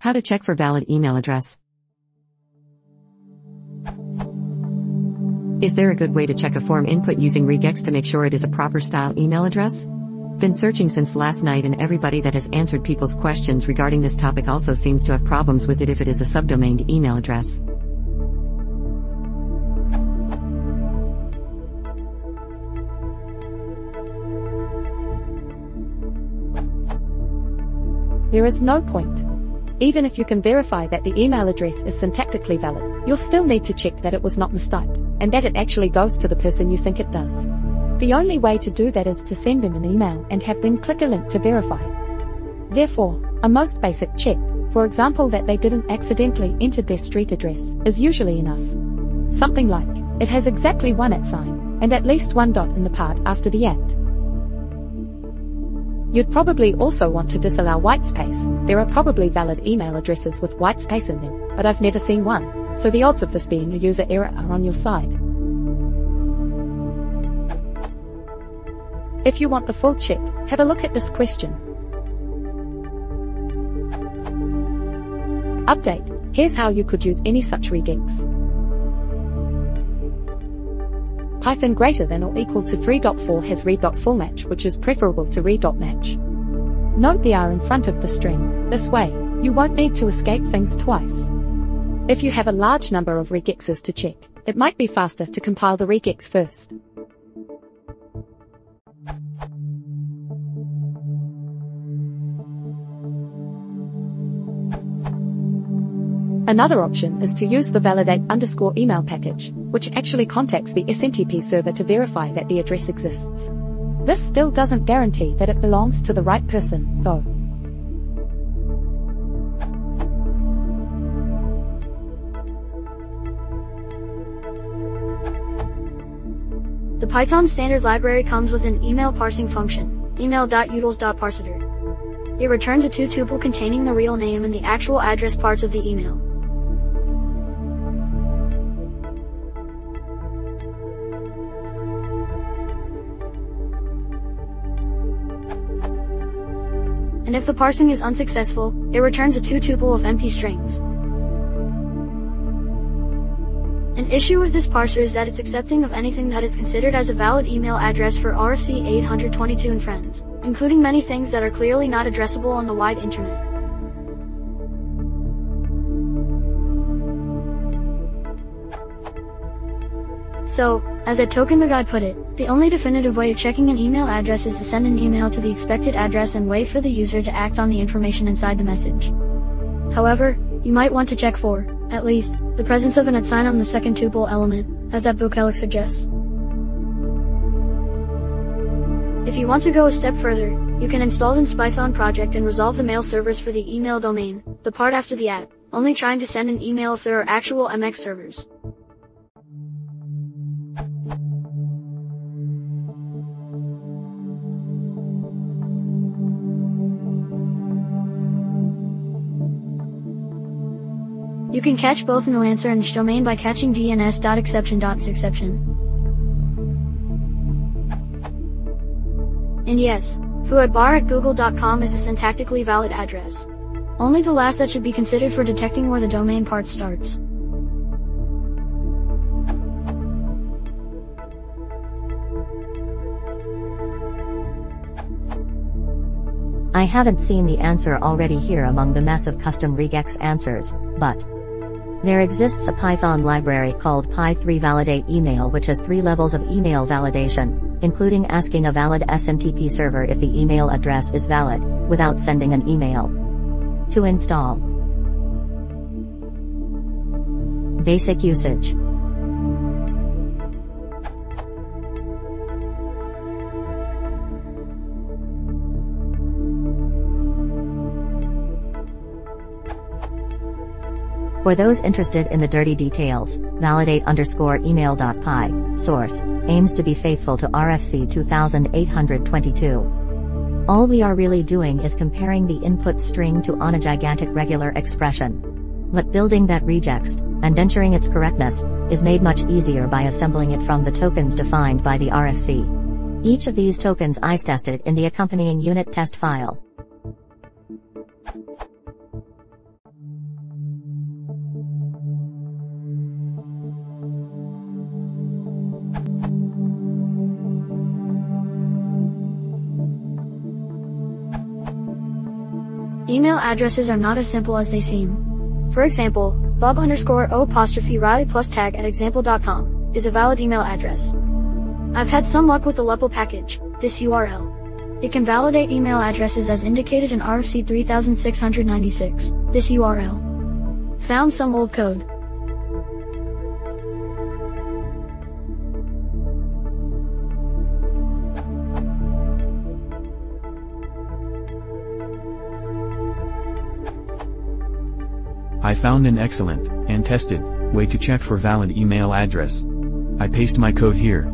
How to check for valid email address. Is there a good way to check a form input using regex to make sure it is a proper style email address? Been searching since last night and everybody that has answered people's questions regarding this topic also seems to have problems with it if it is a subdomained email address. There is no point. Even if you can verify that the email address is syntactically valid, you'll still need to check that it was not mistyped, and that it actually goes to the person you think it does. The only way to do that is to send them an email and have them click a link to verify. Therefore, a most basic check, for example that they didn't accidentally enter their street address, is usually enough. Something like, it has exactly one at sign, and at least one dot in the part after the at. You'd probably also want to disallow whitespace. There are probably valid email addresses with whitespace in them, but I've never seen one, so the odds of this being a user error are on your side. If you want the full check, have a look at this question. Update. Here's how you could use any such regex. Python greater than or equal to 3.4 has re.fullmatch which is preferable to re.match. Note the R in front of the string. This way, you won't need to escape things twice. If you have a large number of regexes to check, it might be faster to compile the regex first. Another option is to use the validate underscore email package, which actually contacts the SMTP server to verify that the address exists. This still doesn't guarantee that it belongs to the right person, though. The Python standard library comes with an email parsing function, email.utils.parseaddr. It returns a two-tuple containing the real name and the actual address parts of the email. And if the parsing is unsuccessful, it returns a two-tuple of empty strings. An issue with this parser is that it's accepting of anything that is considered as a valid email address for RFC 822 and friends, including many things that are clearly not addressable on the wide internet. So, as at TokenMacGuy put it, the only definitive way of checking an email address is to send an email to the expected address and wait for the user to act on the information inside the message. However, you might want to check for, at least, the presence of an at sign on the second tuple element, as that vocalic suggests. If you want to go a step further, you can install the Python project and resolve the mail servers for the email domain, the part after the at, only trying to send an email if there are actual MX servers. You can catch both no answer and domain by catching dns.exception.exception. And yes, fuadbar at google.com is a syntactically valid address. Only the last that should be considered for detecting where the domain part starts. I haven't seen the answer already here among the massive custom regex answers, but there exists a Python library called Py3Validate Email which has three levels of email validation, including asking a valid SMTP server if the email address is valid, without sending an email. To install. Basic usage. For those interested in the dirty details, validate underscore email.py, source, aims to be faithful to RFC 2822. All we are really doing is comparing the input string to on a gigantic regular expression. But building that regex, and ensuring its correctness, is made much easier by assembling it from the tokens defined by the RFC. Each of these tokens is tested in the accompanying unit test file. Email addresses are not as simple as they seem. For example, bob underscore o apostrophe riley plus tag at example.com is a valid email address. I've had some luck with the lepl package, this URL. It can validate email addresses as indicated in RFC 3696, this URL. Found some old code. I found an excellent, and tested, way to check for valid email address. I paste my code here.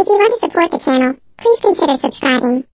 If you want to support the channel, please consider subscribing.